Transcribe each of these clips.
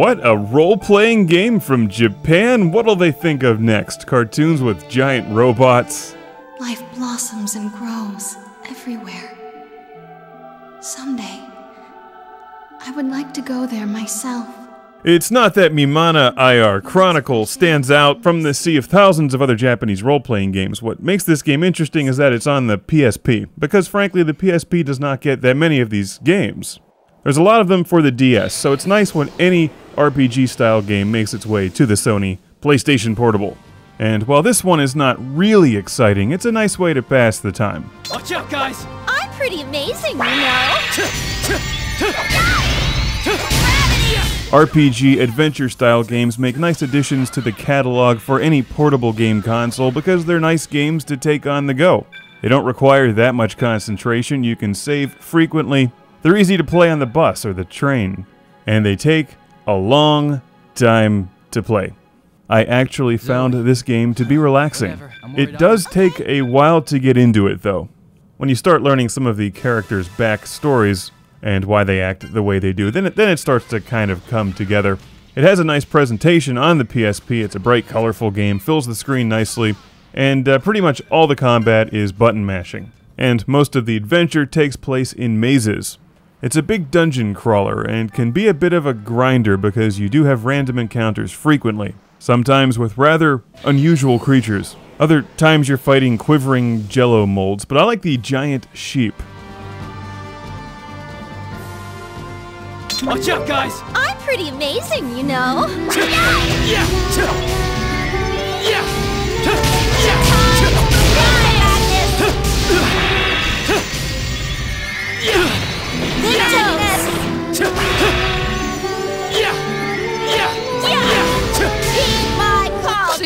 What a role playing game from Japan? What'll they think of next? Cartoons with giant robots? Life blossoms and grows everywhere. Someday, I would like to go there myself. It's not that Mimana Iyar Chronicle stands out from the sea of thousands of other Japanese role playing games. What makes this game interesting is that it's on the PSP, because frankly, the PSP does not get that many of these games. There's a lot of them for the DS, so it's nice when any RPG style game makes its way to the Sony PlayStation Portable. And while this one is not really exciting, it's a nice way to pass the time. Watch out, guys! I'm pretty amazing, you know. RPG adventure style games make nice additions to the catalog for any portable game console because they're nice games to take on the go. They don't require that much concentration, you can save frequently, they're easy to play on the bus or the train, and they take a long time to play. I actually found this game to be relaxing. It does take a while to get into it though. When you start learning some of the characters' backstories and why they act the way they do, then it, then it starts to kind of come together. It has a nice presentation on the PSP. It's a bright, colorful game, fills the screen nicely, and uh, pretty much all the combat is button mashing. And most of the adventure takes place in mazes. It's a big dungeon crawler and can be a bit of a grinder because you do have random encounters frequently, sometimes with rather unusual creatures. Other times you're fighting quivering jello molds, but I like the giant sheep. Watch out, guys! I'm pretty amazing, you know. Yeah! Yeah!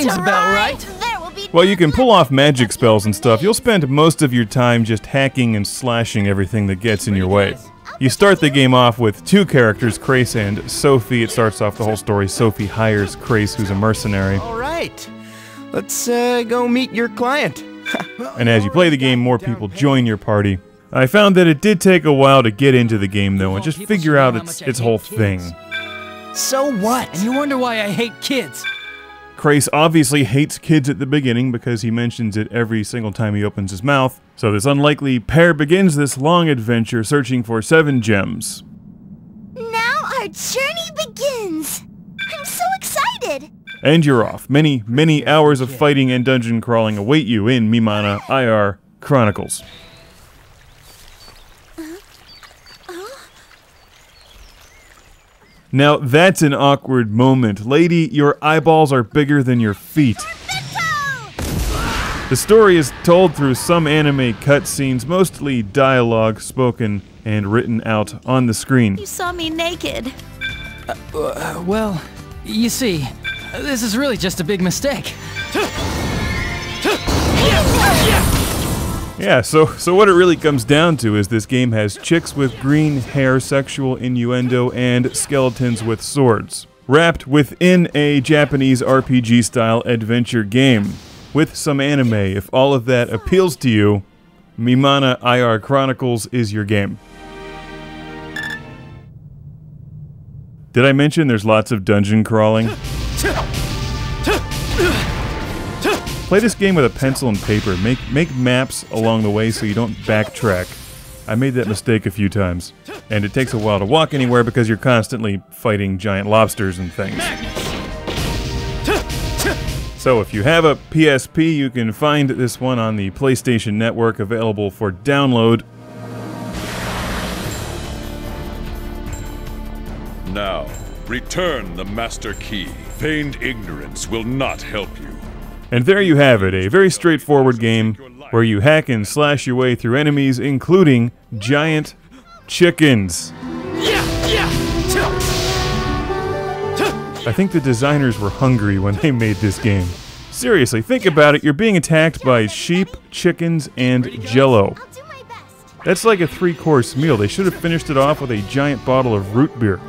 Seems about right. While you can pull off magic spells and stuff, you'll spend most of your time just hacking and slashing everything that gets in your way. You start the game off with two characters, Crais and Sophie. It starts off the whole story. Sophie hires Crais, who's a mercenary. All right. Let's uh, go meet your client. and as you play the game, more people join your party. I found that it did take a while to get into the game, though, and just figure out its, its whole thing. So what? And you wonder why I hate kids. Crais obviously hates kids at the beginning because he mentions it every single time he opens his mouth. So this unlikely pair begins this long adventure searching for seven gems. Now our journey begins. I'm so excited. And you're off. Many, many hours of fighting and dungeon crawling await you in Mimana Iyar Chronicles. Now that's an awkward moment. Lady, your eyeballs are bigger than your feet. The story is told through some anime cutscenes, mostly dialogue spoken and written out on the screen. You saw me naked. Uh, well, you see, this is really just a big mistake. Yeah, so so what it really comes down to is this game has chicks with green hair, sexual innuendo, and skeletons with swords, wrapped within a Japanese RPG style adventure game with some anime. If all of that appeals to you, Mimana Iyar Chronicles is your game. Did I mention there's lots of dungeon crawling? Play this game with a pencil and paper. Make make maps along the way so you don't backtrack. I made that mistake a few times. And it takes a while to walk anywhere because you're constantly fighting giant lobsters and things. So if you have a PSP, you can find this one on the PlayStation Network available for download. Now, return the Master Key. Feigned ignorance will not help you. And there you have it, a very straightforward game where you hack and slash your way through enemies, including giant chickens. I think the designers were hungry when they made this game. Seriously, think about it. You're being attacked by sheep, chickens, and jello. That's like a three course meal. They should have finished it off with a giant bottle of root beer.